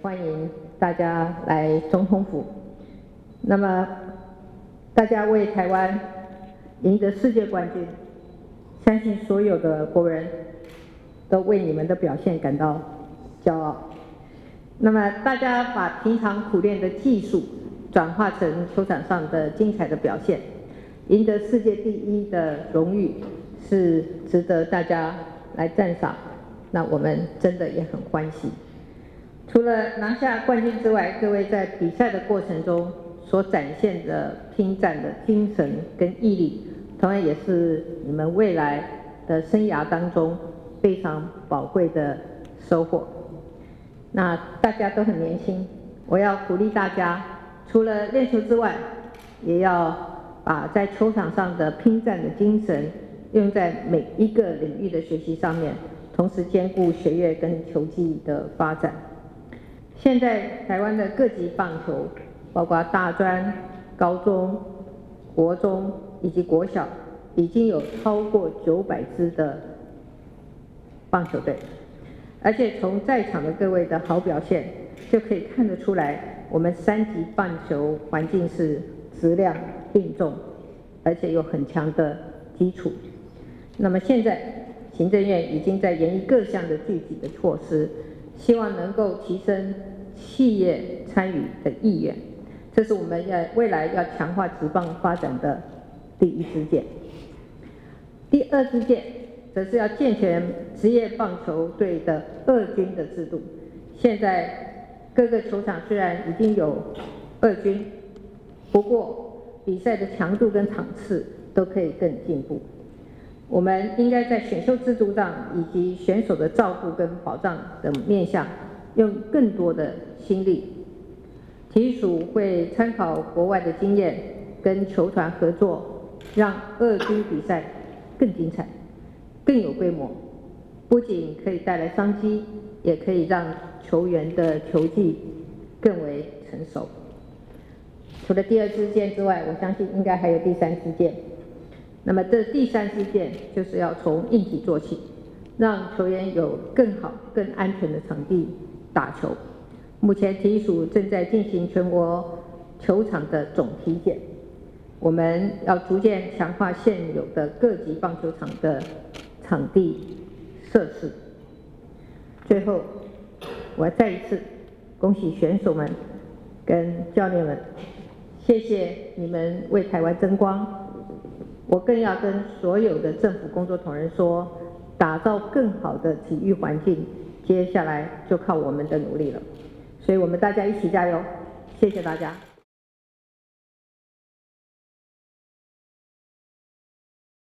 欢迎大家来总统府。那么，大家为台湾赢得世界冠军，相信所有的国人都为你们的表现感到骄傲。那么，大家把平常苦练的技术转化成球场上的精彩的表现，赢得世界第一的荣誉，是值得大家来赞赏。那我们真的也很欢喜。除了拿下冠军之外，各位在比赛的过程中所展现的拼战的精神跟毅力，同样也是你们未来的生涯当中非常宝贵的收获。那大家都很年轻，我要鼓励大家，除了练球之外，也要把在球场上的拼战的精神用在每一个领域的学习上面，同时兼顾学业跟球技的发展。现在台湾的各级棒球，包括大专、高中、国中以及国小，已经有超过九百支的棒球队，而且从在场的各位的好表现，就可以看得出来，我们三级棒球环境是质量并重，而且有很强的基础。那么现在，行政院已经在研议各项的具体的措施。希望能够提升企业参与的意愿，这是我们要未来要强化职棒发展的第一支箭。第二支箭则是要健全职业棒球队的二军的制度。现在各个球场虽然已经有二军，不过比赛的强度跟场次都可以更进步。我们应该在选秀制度上以及选手的照顾跟保障等面向，用更多的心力。体育署会参考国外的经验，跟球团合作，让二军比赛更精彩、更有规模。不仅可以带来商机，也可以让球员的球技更为成熟。除了第二支箭之外，我相信应该还有第三支箭。那么这第三支箭就是要从硬体做起，让球员有更好、更安全的场地打球。目前体育署正在进行全国球场的总体检，我们要逐渐强化现有的各级棒球场的场地设施。最后，我再一次恭喜选手们跟教练们，谢谢你们为台湾争光。我更要跟所有的政府工作同仁说，打造更好的体育环境，接下来就靠我们的努力了。所以我们大家一起加油，谢谢大家。